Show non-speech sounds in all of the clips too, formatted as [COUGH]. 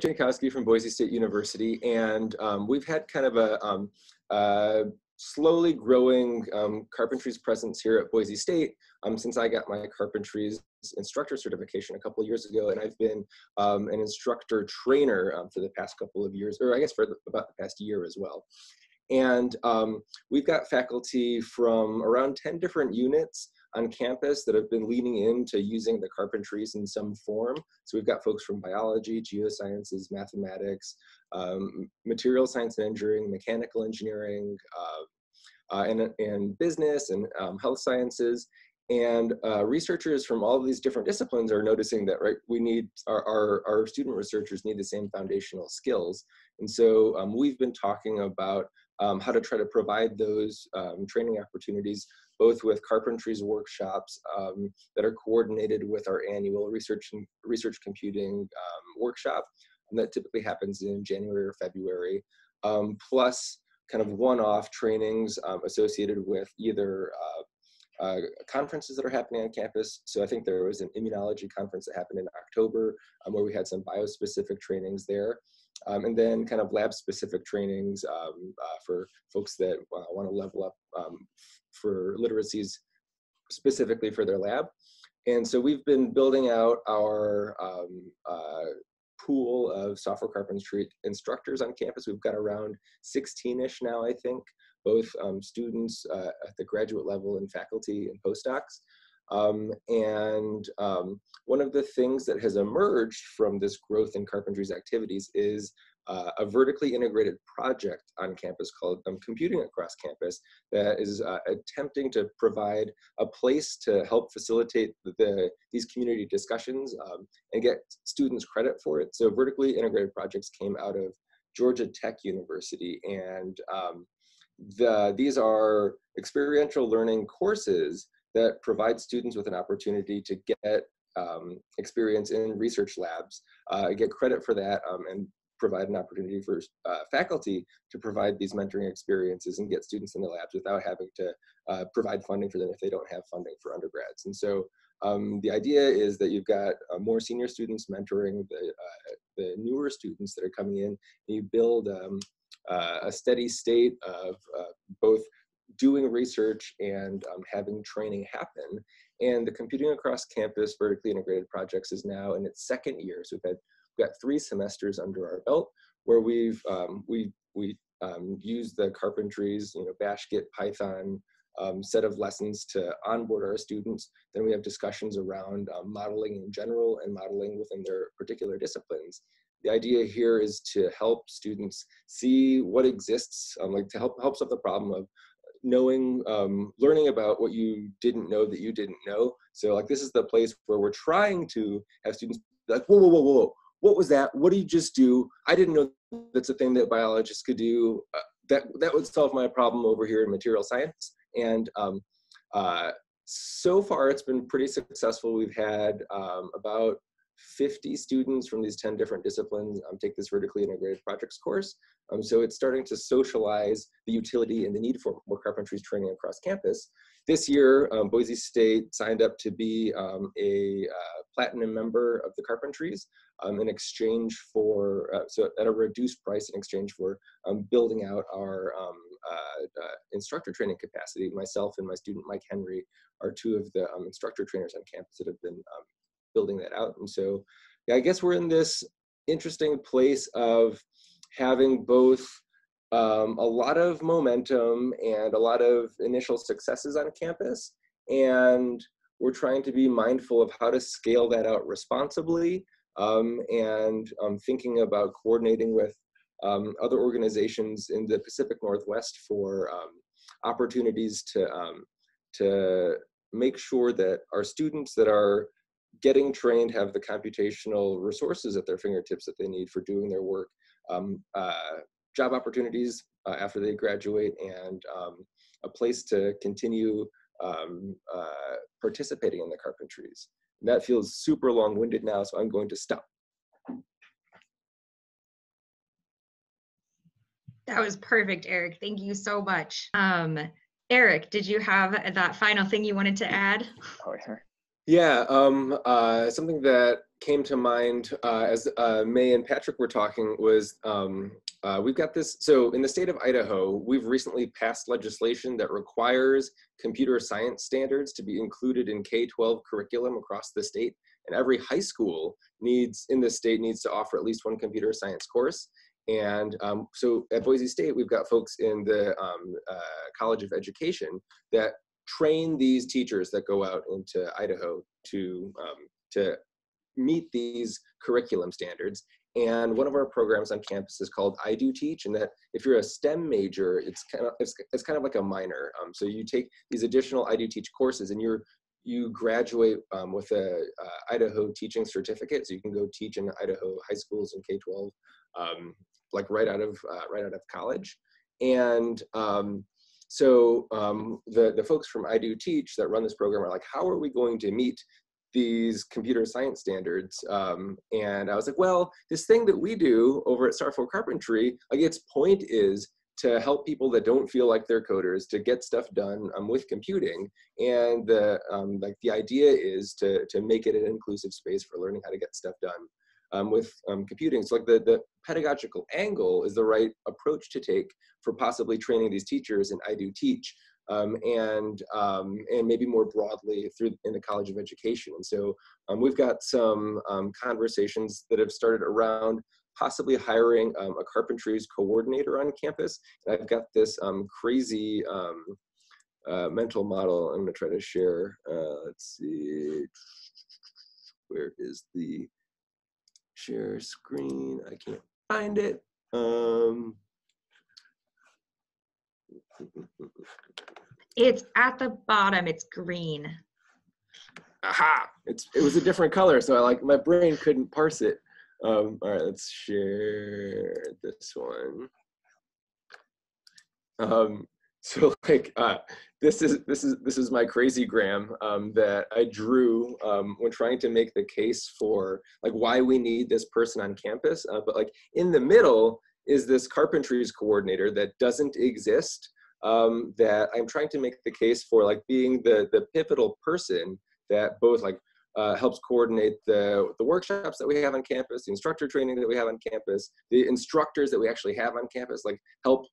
Jankowski from Boise State University, and um, we've had kind of a um, uh, slowly growing um, carpentries presence here at Boise State um, since I got my carpentries instructor certification a couple years ago, and I've been um, an instructor trainer um, for the past couple of years, or I guess for the, about the past year as well. And we've got faculty from around 10 different units on campus that have been leaning into using the carpentries in some form. So we've got folks from biology, geosciences, mathematics, um, material science and engineering, mechanical engineering, uh, uh, and, and business and um, health sciences. And uh, researchers from all of these different disciplines are noticing that, right, we need, our, our, our student researchers need the same foundational skills. And so um, we've been talking about um, how to try to provide those um, training opportunities, both with carpentries workshops um, that are coordinated with our annual research and research computing um, workshop that typically happens in January or February, um, plus kind of one-off trainings um, associated with either uh, uh, conferences that are happening on campus. So I think there was an immunology conference that happened in October um, where we had some biospecific trainings there. Um, and then kind of lab specific trainings um, uh, for folks that uh, want to level up for literacies specifically for their lab. And so we've been building out our um, uh, pool of software carpentry instructors on campus. We've got around 16-ish now, I think, both um, students uh, at the graduate level and faculty and postdocs. Um, and um, one of the things that has emerged from this growth in carpentry's activities is uh, a vertically integrated project on campus called um, Computing Across Campus that is uh, attempting to provide a place to help facilitate the, the these community discussions um, and get students credit for it. So vertically integrated projects came out of Georgia Tech University and um, the, these are experiential learning courses that provide students with an opportunity to get um, experience in research labs, uh, get credit for that, um, and provide an opportunity for uh, faculty to provide these mentoring experiences and get students in the labs without having to uh, provide funding for them if they don't have funding for undergrads. And so um, the idea is that you've got uh, more senior students mentoring the, uh, the newer students that are coming in, and you build um, uh, a steady state of uh, both doing research and um, having training happen. And the Computing Across Campus Vertically Integrated Projects is now in its second year. So we've had we've got three semesters under our belt where we've um, we we um, used the carpentries, you know, Bash, Git, Python um, set of lessons to onboard our students. Then we have discussions around um, modeling in general and modeling within their particular disciplines the idea here is to help students see what exists, um, like to help help solve the problem of knowing, um, learning about what you didn't know that you didn't know. So like this is the place where we're trying to have students like, whoa, whoa, whoa, whoa, what was that? What do you just do? I didn't know that's a thing that biologists could do. Uh, that that would solve my problem over here in material science. And um, uh, so far, it's been pretty successful. We've had um, about 50 students from these 10 different disciplines um, take this vertically integrated projects course. Um, so it's starting to socialize the utility and the need for more carpentry training across campus. This year, um, Boise State signed up to be um, a uh, platinum member of the Carpentries um, in exchange for, uh, so at a reduced price in exchange for um, building out our uh, uh, instructor training capacity. Myself and my student Mike Henry are two of the instructor trainers on campus that have been building that out. And so yeah, I guess we're in this interesting place of having both um, a lot of momentum and a lot of initial successes on campus. And we're trying to be mindful of how to scale that out responsibly um, and um, thinking about coordinating with um, other organizations in the Pacific Northwest for um, opportunities to, um, to make sure that our students that are getting trained have the computational resources at their fingertips that they need for doing their work, um, uh, job opportunities uh, after they graduate, and um, a place to continue um, uh, participating in the carpentries. And that feels super long-winded now, so I'm going to stop. That was perfect, Eric. Thank you so much. Um, Eric, did you have that final thing you wanted to add? Oh, sure. Yeah, um, uh, something that came to mind uh, as uh, May and Patrick were talking was um, uh, we've got this. So in the state of Idaho, we've recently passed legislation that requires computer science standards to be included in K-12 curriculum across the state. And every high school needs in the state needs to offer at least one computer science course. And um, so at Boise State, we've got folks in the um, uh, College of Education that train these teachers that go out into Idaho to um, to meet these curriculum standards. And one of our programs on campus is called I Do Teach, and that if you're a STEM major, it's kind of it's, it's kind of like a minor. Um, so you take these additional I Do Teach courses, and you're you graduate um, with a uh, Idaho teaching certificate, so you can go teach in Idaho high schools and K-12, um, like right out of uh, right out of college. And um, so um, the, the folks from I Do Teach that run this program are like, how are we going to meet these computer science standards? Um, and I was like, well, this thing that we do over at Software Carpentry, like its point is to help people that don't feel like they're coders to get stuff done um, with computing. And the um, like the idea is to to make it an inclusive space for learning how to get stuff done um, with um, computing. So like the, the pedagogical angle is the right approach to take for possibly training these teachers and I do teach um, and um, and maybe more broadly through in the College of Education. And so um, we've got some um, conversations that have started around possibly hiring um, a carpentries coordinator on campus. And I've got this um, crazy uh, mental model I'm going to try to share. Uh, let's see, where is the share screen. I can't find it. Um, it's at the bottom. It's green. Aha! It's it was a different color, so I like my brain couldn't parse it. Um, all right, let's share this one. Um, [LAUGHS] so like uh, this is this is this is my crazy gram um, that I drew um, when trying to make the case for like why we need this person on campus. Uh, but like in the middle is this carpentries coordinator that doesn't exist. Um, that I'm trying to make the case for like being the the pivotal person that both like uh, helps coordinate the, the workshops that we have on campus, the instructor training that we have on campus, the instructors that we actually have on campus, like help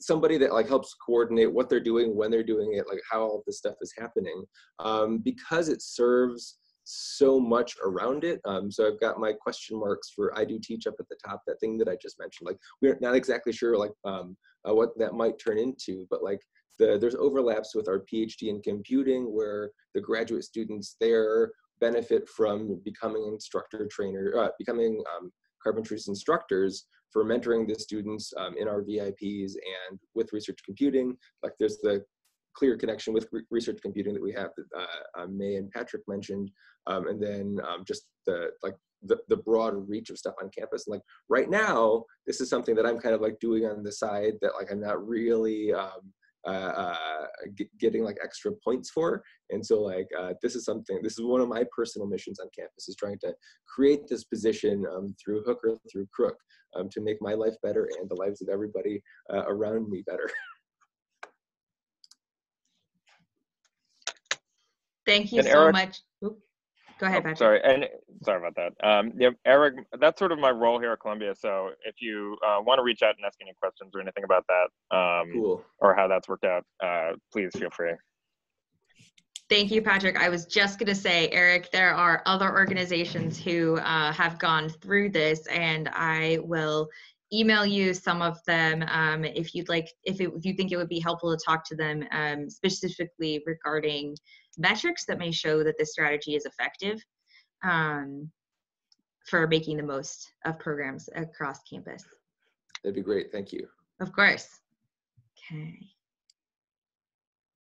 somebody that like helps coordinate what they're doing when they're doing it like how all this stuff is happening um, because it serves so much around it um, so i've got my question marks for i do teach up at the top that thing that i just mentioned like we're not exactly sure like um, uh, what that might turn into but like the, there's overlaps with our phd in computing where the graduate students there benefit from becoming instructor trainer uh, becoming um, carpentries instructors for mentoring the students um, in our VIPs and with research computing. Like there's the clear connection with re research computing that we have that uh, uh, May and Patrick mentioned, um, and then um, just the like the, the broad reach of stuff on campus. And like right now, this is something that I'm kind of like doing on the side that like I'm not really um, uh, uh, getting like extra points for. And so like uh, this is something, this is one of my personal missions on campus is trying to create this position um, through hook or through crook um, to make my life better and the lives of everybody uh, around me better. [LAUGHS] Thank you and so Eric, much. Oop. Go ahead, oh, Patrick. Sorry, and sorry about that. Um, yeah, Eric, that's sort of my role here at Columbia. So if you uh, want to reach out and ask any questions or anything about that, um, cool. or how that's worked out, uh, please feel free. Thank you, Patrick. I was just going to say, Eric, there are other organizations who uh, have gone through this, and I will email you some of them um, if you'd like, if, it, if you think it would be helpful to talk to them um, specifically regarding metrics that may show that this strategy is effective um, for making the most of programs across campus. That'd be great. Thank you. Of course. Okay.